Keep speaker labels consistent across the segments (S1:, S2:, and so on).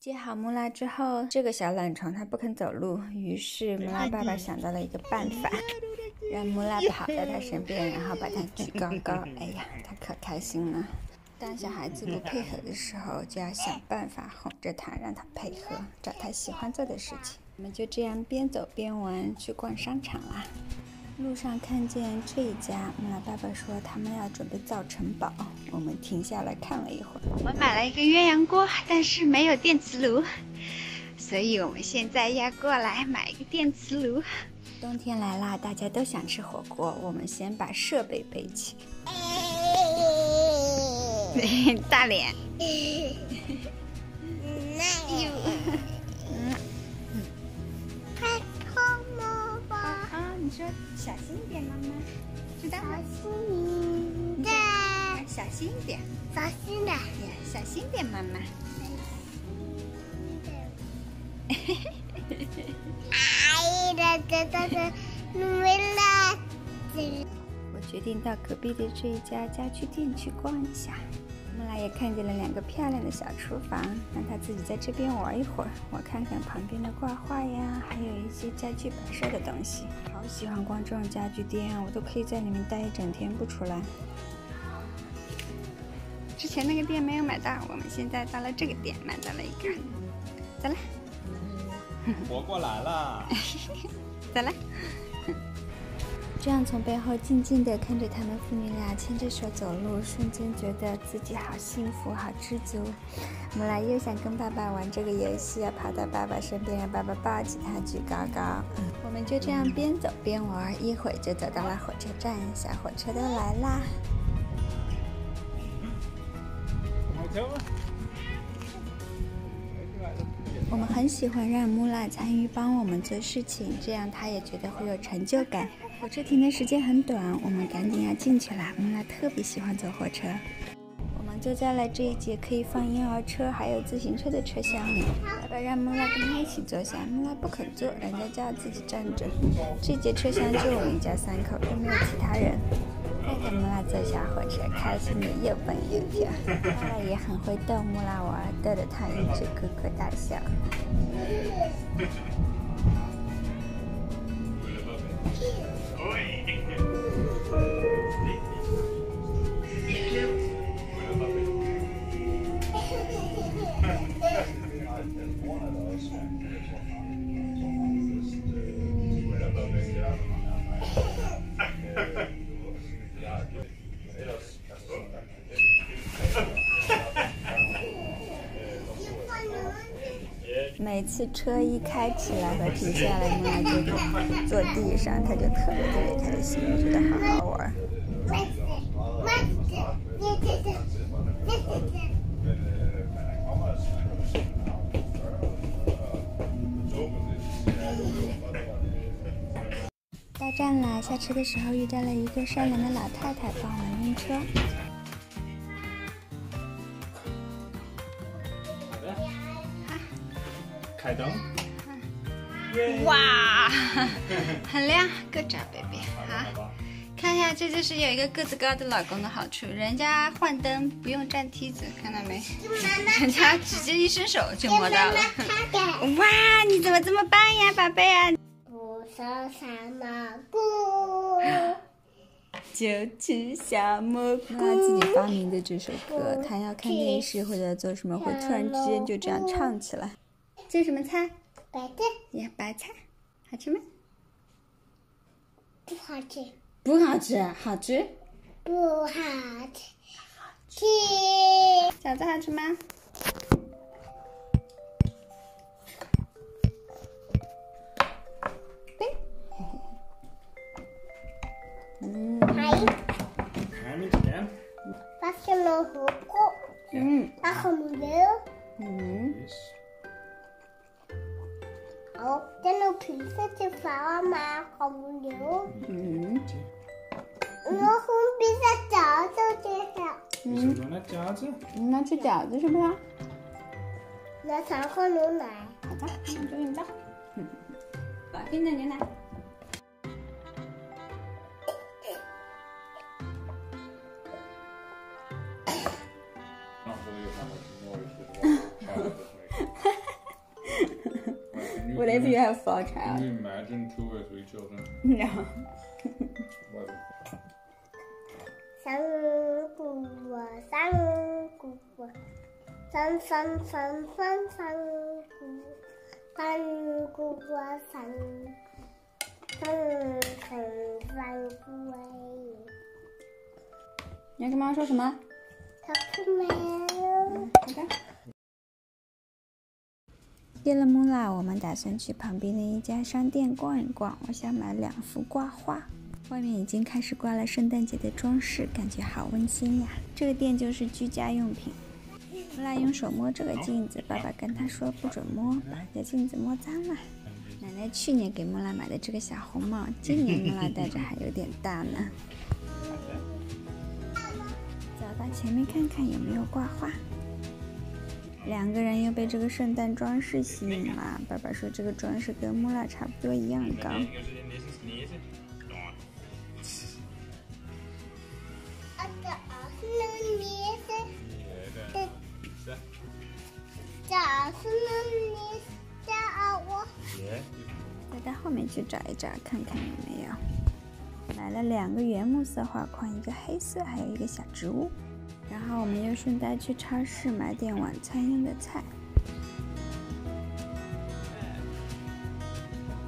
S1: 接好木拉之后，这个小懒虫它不肯走路，于是木拉爸爸想到了一个办法，让木拉跑到他身边，然后把它举高高。哎呀，他可开心了。当小孩子不配合的时候，就要想办法哄着他，让他配合，找他喜欢做的事情。我们就这样边走边玩，去逛商场啦。路上看见这一家，木拉爸爸说他们要准备造城堡。我们停下来看了一会儿。
S2: 我买了一个鸳鸯锅，但是没有电磁炉，所以我们现在要过来买一个电磁炉。
S1: 冬天来啦，大家都想吃火锅，我们先把设备备齐。
S2: 大脸。小心一点，妈妈，知道吗？
S3: 小心点，
S2: 小心一点，
S3: 小心点，
S2: 小心点，妈妈。
S3: 嘿嘿嘿嘿哎呀，这这这，没了。
S1: 我决定到隔壁的这一家家具店去逛一下。木拉也看见了两个漂亮的小厨房，让他自己在这边玩一会儿。我看看旁边的挂画呀，还有一些家具摆设的东西。好喜欢逛这种家具店啊，我都可以在里面待一整天不出来。
S2: 之前那个店没有买到，我们现在到了这个店买到了一个。走了。
S4: 活过来了。
S2: 走了。
S1: 这样从背后静静地看着他们父女俩牵着手走路，瞬间觉得自己好幸福、好知足。木兰又想跟爸爸玩这个游戏，要跑到爸爸身边，让爸爸抱起他举高高。我们就这样边走边玩，一会儿就走到了火车站，小火车都来啦。我们很喜欢让木兰参与帮我们做事情，这样他也觉得会有成就感。火车停的时间很短，我们赶紧要进去了。木拉特别喜欢坐火车，我们坐在了这一节可以放婴儿车还有自行车的车厢里。爸爸让木拉跟他一起坐下，木拉不肯坐，人家叫自己站着。这节车厢就我们一家三口，都没有其他人。看着木拉坐小火车，开心的又蹦又跳。爸爸也很会逗木拉玩，逗得他一直咯咯大笑。Oi. 每次车一开起来和停下来，木拉就坐地上，他就特别特别开心，觉得好好玩。到站了，下车的时候遇到了一个善良的老太太，帮我们拎车。
S4: 开灯。
S2: 哇，很亮，Good job，baby。好，看一下，这就是有一个个子高的老公的好处，人家换灯不用站梯子，看到没？人家直接一伸手就摸到了。哇，你怎么这么棒呀，宝贝啊！
S3: 不说 小蘑菇，
S1: 就吃小蘑菇。他自己发明的这首歌，他要看电视或者做什么，会突然之间就这样唱起来。
S2: 这是什么菜？
S3: 白菜。
S2: 呀，白菜，好吃吗？
S3: 不好吃。
S2: 不好吃，好吃。
S3: 不好吃。吃。
S2: 饺子好吃吗？
S3: 对。嗯。还。
S4: 还没吃完。
S3: 把什么火锅？
S2: 嗯。
S3: 把什么油？
S2: 嗯。
S3: 好，这个皮色就发嘛，好无聊。
S2: 嗯。
S3: 然后比赛饺子这样。
S4: 嗯。拿饺子。
S2: 拿吃饺子是不是？
S3: 拿糖和牛奶。
S2: 好的，那就给你倒。嗯。保冰的牛奶。
S1: What if you have four child?
S4: you imagine two or three children?
S1: No.
S4: What?
S3: 三姑我三姑我三三三三三姑三姑我三三三三姑哎，
S1: 你要跟妈妈说什么？
S3: 他是没有。
S1: 好的。谢了木啦，我们打算去旁边的一家商店逛一逛。我想买两幅挂画。外面已经开始挂了圣诞节的装饰，感觉好温馨呀。这个店就是居家用品。木拉用手摸这个镜子，爸爸跟他说不准摸，把这镜子摸脏了。奶奶去年给木拉买的这个小红帽，今年木拉戴着还有点大呢。走到前面看看有没有挂画。两个人又被这个圣诞装饰吸引了。爸爸说这个装饰跟木拉差不多一样高。再到后面去找一找，看看有没有。买了两个原木色画框，一个黑色，还有一个小植物。然后我们又顺带去超市买点晚餐用的菜。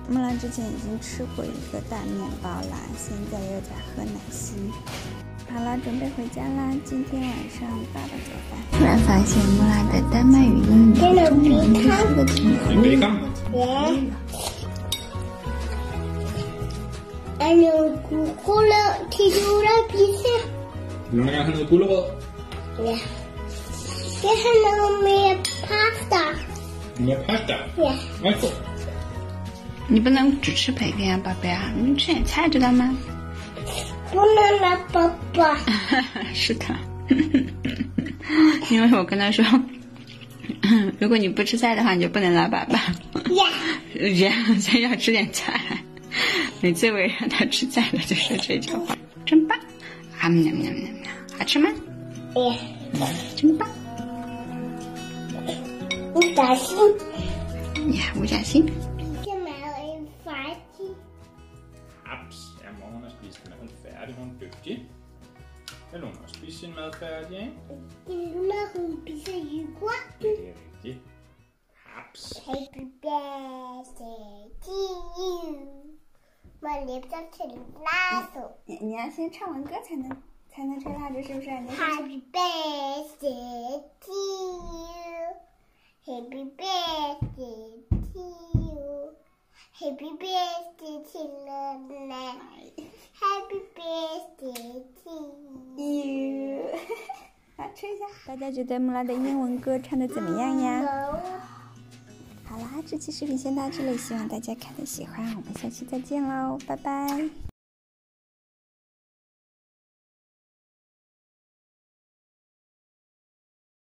S1: 木兰之前已经吃过一个大面包啦，现在又在喝奶昔。好了，准备回家啦。今天晚上爸爸做饭。突然发现木兰的丹麦语英语和中文都说的挺流利。
S3: Er noe god cola til jorda pizza?
S4: Vil du gerne
S3: pasta.
S4: Pasta?
S2: 你不能只吃培根啊，宝贝啊，你吃点菜知道吗
S3: ？Banana pappa.
S2: 是的，因为我跟他说，如果你不吃菜的话，你就不能拉粑粑。
S3: Ja.
S2: 人所以要吃点菜。你最为让他吃菜的就是这句话，真棒！啊喵喵喵喵，好吃吗？
S3: Ja.
S2: 真棒！
S3: 不小心。
S2: 呀，不小心。
S3: Ikke mad en færdig.
S4: Haps. Ja, mor hun har spist maden færdig. Hun er dygtig. Vil hun også spise sin mad færdig, ikke?
S3: Luna hun spiser yoghurt.
S4: Det er rigtigt. Haps.
S3: Happy birthday to you. 我脸上吹蜡烛。
S1: 你你要先唱完歌才能才能吹蜡烛，是不是
S3: ？Happy birthday to you. Happy birthday to you. Happy birthday to Luna. Happy birthday to you.
S1: 来，吹一下。大家觉得木拉的英文歌唱的怎么样呀？好啦，这期视频先到这里，希望大家看的喜欢，我们下期再见喽，拜拜。